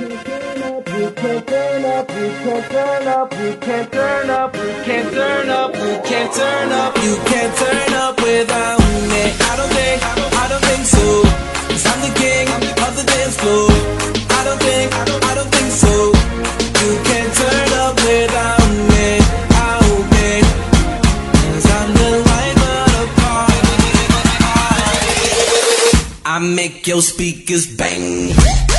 Can't turn up, can't turn up, can't turn up, can't turn up, we can't turn up, you can't turn up without me. I don't think, I don't think I'm the king of the dance floor. I don't think, I don't think so. You can't turn up without. I make your speakers bang.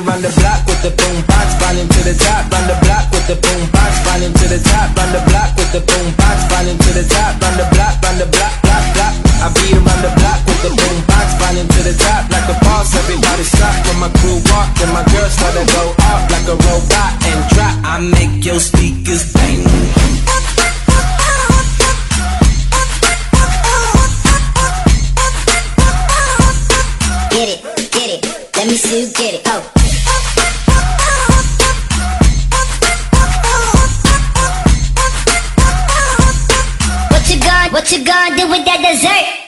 Around the block with the boom box, running to the top. Run the block with the boom box, running to the top. Run the block with the boom box, running to the top. Run the block, run the block, block, block. I be around the block with the boom box, running to the top like a boss. Everybody stop when my crew walk, and my girls start to go off like a robot and drop. I make your speakers what you gonna do with that dessert?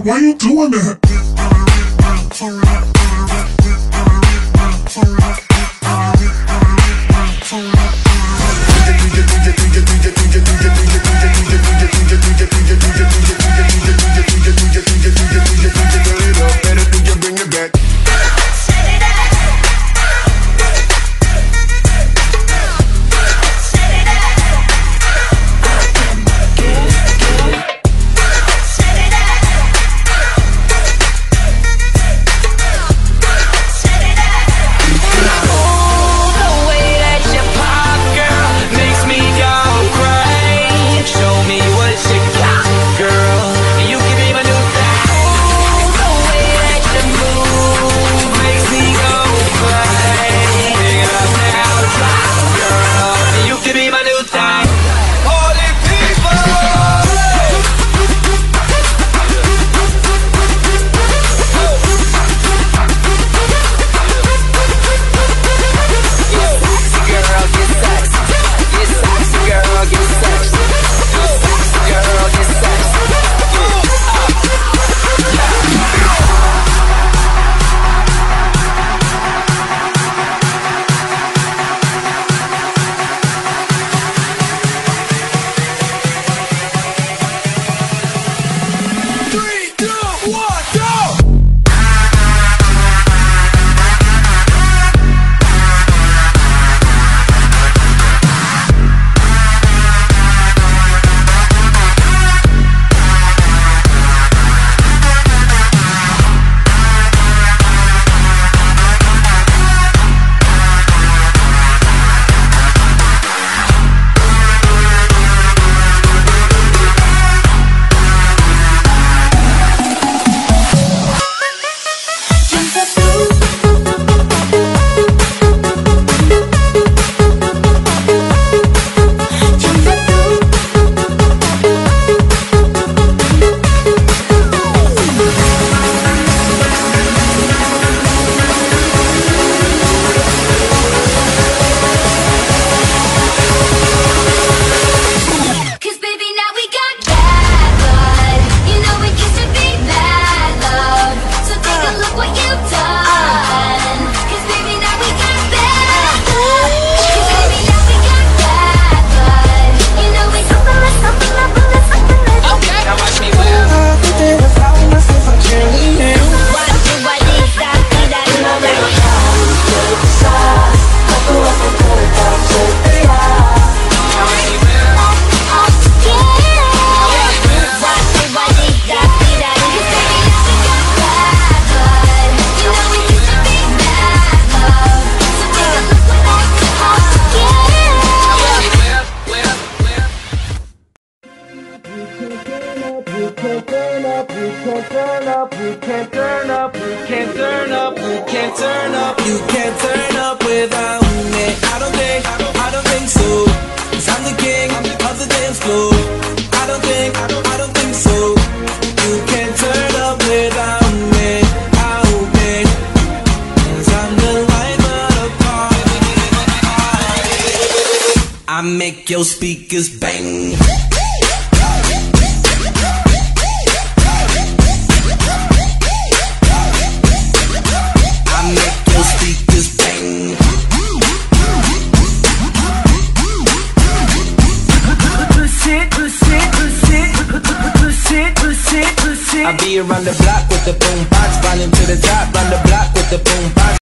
Why you doing that? You can't turn up, you can't turn up, you can't turn up, you can't turn up without me. I don't think, I don't think so. Cause I'm the king of the dance floor. I don't think, I don't think so. You can't turn up without me. Out me. I'm the life of the party. I make your speakers bang. Around the block with the boom box, running to the top, run the block with the boom box.